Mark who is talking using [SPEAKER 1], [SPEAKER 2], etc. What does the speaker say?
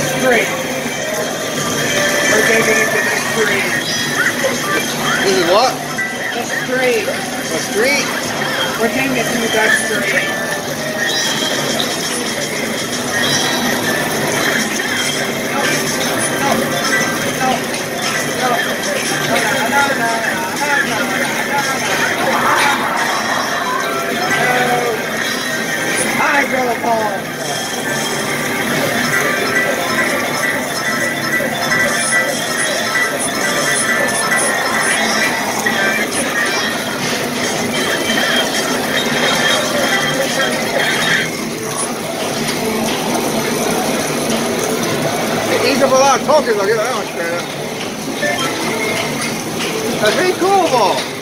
[SPEAKER 1] street. We're digging into the street.
[SPEAKER 2] This is what?
[SPEAKER 1] The street.
[SPEAKER 2] A street?
[SPEAKER 1] We're digging into the street. Hydro pump.
[SPEAKER 2] Eats up a lot of tokens, I'll give it that much credit. That's cool, though.